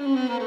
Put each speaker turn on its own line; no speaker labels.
Música hum.